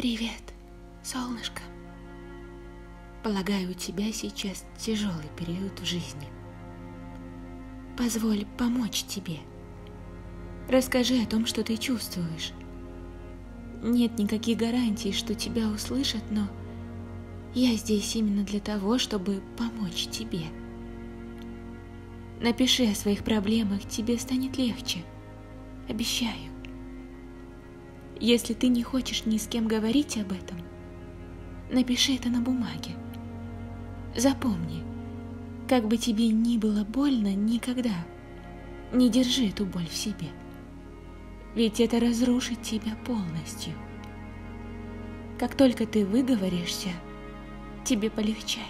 Привет, солнышко. Полагаю, у тебя сейчас тяжелый период в жизни. Позволь помочь тебе. Расскажи о том, что ты чувствуешь. Нет никаких гарантий, что тебя услышат, но я здесь именно для того, чтобы помочь тебе. Напиши о своих проблемах, тебе станет легче. Обещаю. Если ты не хочешь ни с кем говорить об этом, напиши это на бумаге. Запомни, как бы тебе ни было больно, никогда не держи эту боль в себе. Ведь это разрушит тебя полностью. Как только ты выговоришься, тебе полегчает.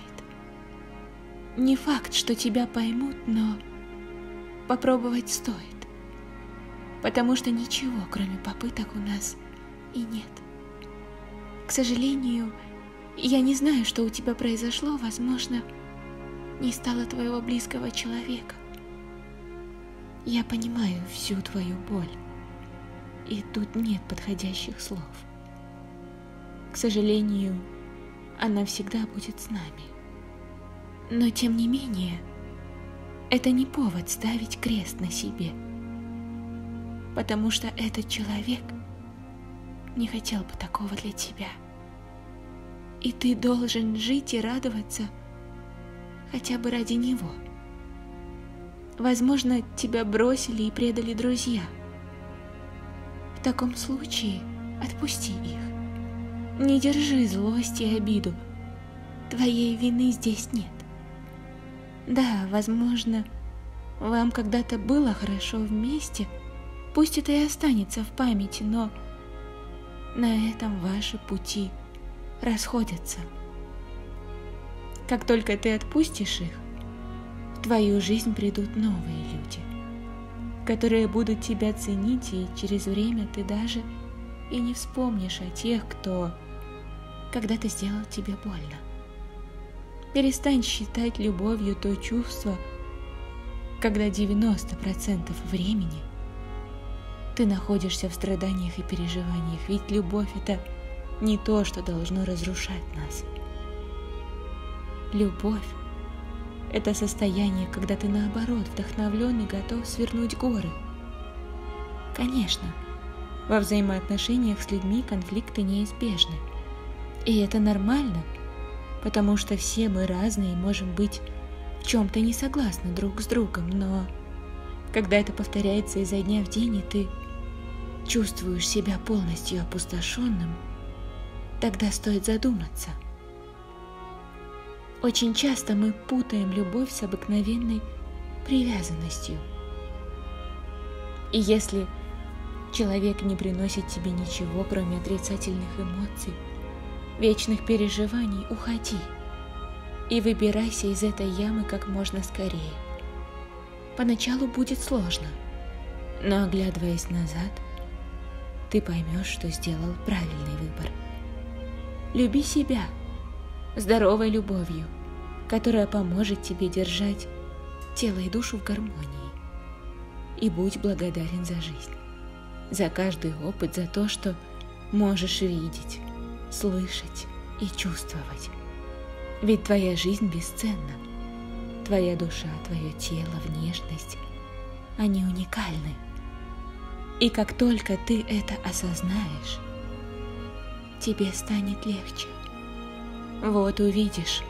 Не факт, что тебя поймут, но попробовать стоит. Потому что ничего, кроме попыток, у нас и нет. К сожалению, я не знаю, что у тебя произошло, возможно, не стало твоего близкого человека. Я понимаю всю твою боль, и тут нет подходящих слов. К сожалению, она всегда будет с нами. Но тем не менее, это не повод ставить крест на себе, потому что этот человек – не хотел бы такого для тебя. И ты должен жить и радоваться хотя бы ради него. Возможно, тебя бросили и предали друзья. В таком случае отпусти их. Не держи злость и обиду. Твоей вины здесь нет. Да, возможно, вам когда-то было хорошо вместе, пусть это и останется в памяти, но на этом ваши пути расходятся. Как только ты отпустишь их, в твою жизнь придут новые люди, которые будут тебя ценить, и через время ты даже и не вспомнишь о тех, кто когда-то сделал тебе больно. Перестань считать любовью то чувство, когда 90% времени ты находишься в страданиях и переживаниях, ведь любовь — это не то, что должно разрушать нас. Любовь — это состояние, когда ты наоборот вдохновлен и готов свернуть горы. Конечно, во взаимоотношениях с людьми конфликты неизбежны. И это нормально, потому что все мы разные и можем быть в чем-то не согласны друг с другом, но когда это повторяется изо дня в день, и ты чувствуешь себя полностью опустошенным, тогда стоит задуматься. Очень часто мы путаем любовь с обыкновенной привязанностью. И если человек не приносит тебе ничего, кроме отрицательных эмоций, вечных переживаний, уходи и выбирайся из этой ямы как можно скорее. Поначалу будет сложно, но оглядываясь назад – ты поймешь, что сделал правильный выбор. Люби себя здоровой любовью, которая поможет тебе держать тело и душу в гармонии. И будь благодарен за жизнь, за каждый опыт, за то, что можешь видеть, слышать и чувствовать. Ведь твоя жизнь бесценна. Твоя душа, твое тело, внешность, они уникальны. И как только ты это осознаешь, тебе станет легче. Вот увидишь,